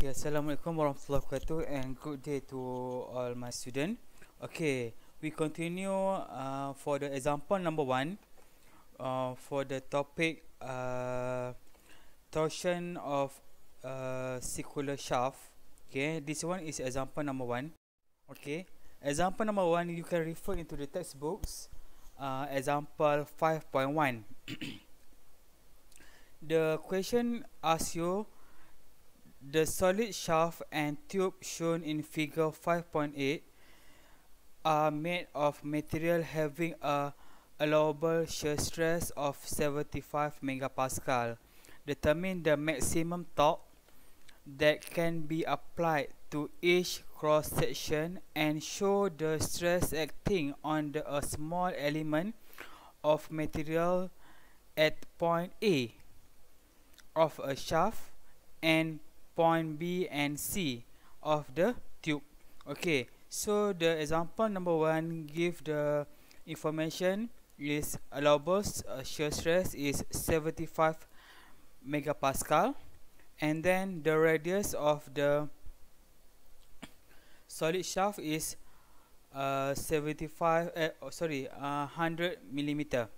Okay, Assalamualaikum warahmatullahi wabarakatuh and good day to all my student. Okay, we continue uh, for the example number one uh, for the topic uh, torsion of uh, circular shaft. Okay, this one is example number one. Okay, example number one you can refer into the textbooks. Uh, example 5.1. the question asks you the solid shaft and tube shown in figure 5.8 are made of material having a allowable shear stress of 75 megapascal. Determine the maximum torque that can be applied to each cross section and show the stress acting on the a small element of material at point A of a shaft and point B and C of the tube. Okay, so the example number one give the information is allowable. Uh, shear stress is 75 megapascal. And then the radius of the solid shaft is uh, 75 uh, oh, sorry uh, 100 millimeter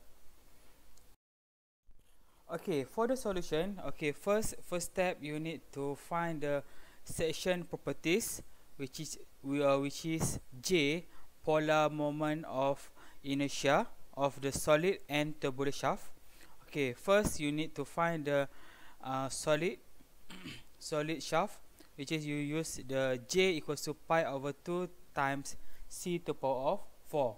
Okay, for the solution, okay, first first step you need to find the section properties which is uh, which is J polar moment of inertia of the solid and tubular shaft. Okay, first you need to find the uh, solid solid shaft which is you use the J equals to pi over 2 times C to power of 4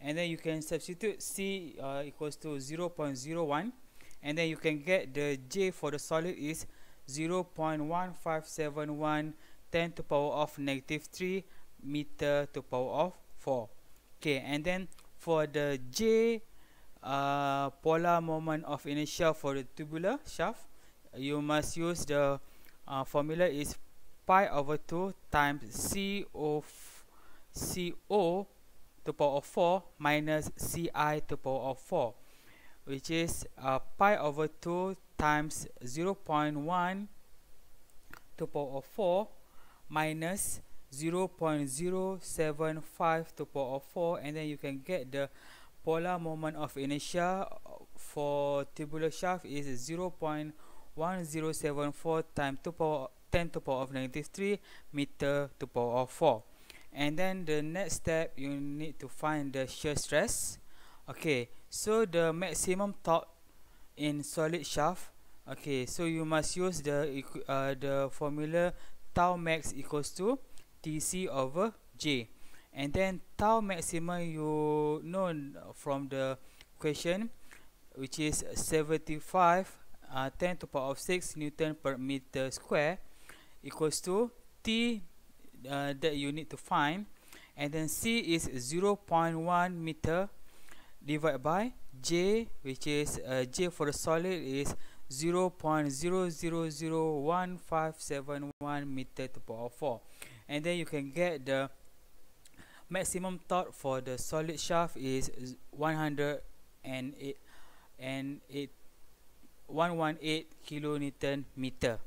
and then you can substitute C uh, equals to 0 0.01 and then you can get the J for the solid is 0 0.1571 10 to power of negative 3 meter to power of 4 okay and then for the J uh, polar moment of inertia for the tubular shaft you must use the uh, formula is pi over 2 times CO CO to power of 4 minus CI to power of 4 which is uh, pi over 2 times 0 0.1 to power of 4 minus 0 0.075 to power of 4 and then you can get the polar moment of inertia for tubular shaft is 0 0.1074 times 2 power 10 to power of negative 3 meter to power of 4 and then the next step you need to find the shear stress. Okay so the maximum torque in solid shaft okay so you must use the uh, the formula tau max equals to tc over j. And then tau maximum you know from the question which is 75 uh, 10 to power of 6 newton per meter square equals to t uh, that you need to find. And then c is 0.1 meter divided by J which is uh, J for the solid is 0 0.001571 meter to power 4 and then you can get the maximum torque for the solid shaft is 108 and 8 118 kilonewton meter.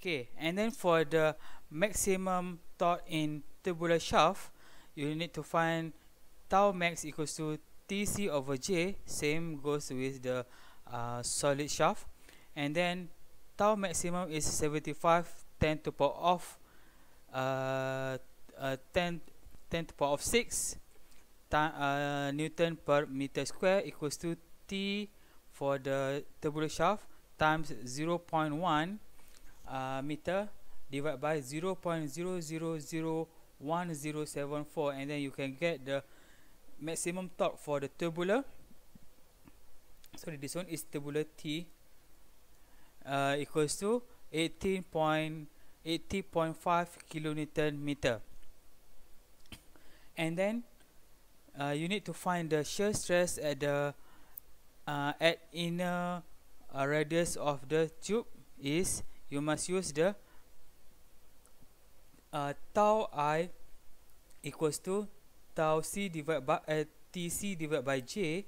Okay and then for the maximum torque in tubular shaft you need to find tau max equals to TC over J same goes with the uh, solid shaft. And then tau maximum is 75 10 to power of uh, uh, 10 10 to power of 6 uh, Newton per meter square equals to T for the tubular shaft times 0.1 uh, meter divided by 0.0001074 and then you can get the maximum torque for the tubular. Sorry this one is tubular T. Uh, equals to 18.80.5 kilonewton meter. And then uh, you need to find the shear stress at the uh, at inner uh, radius of the tube is you must use the uh, tau i equals to tau c divided by uh, tc divided by j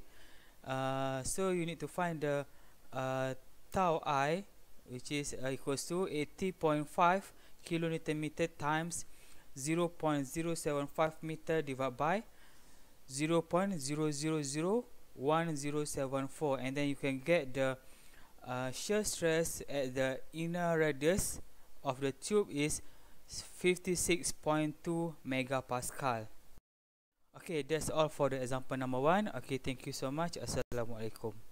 uh, so you need to find the uh, tau i which is uh, equals to 80.5 kilonewton meter times 0.075 meter divided by 0.0001074 and then you can get the uh, shear stress at the inner radius of the tube is 56.2 megapascal. Okay, that's all for the example number one. Okay, thank you so much. Assalamualaikum.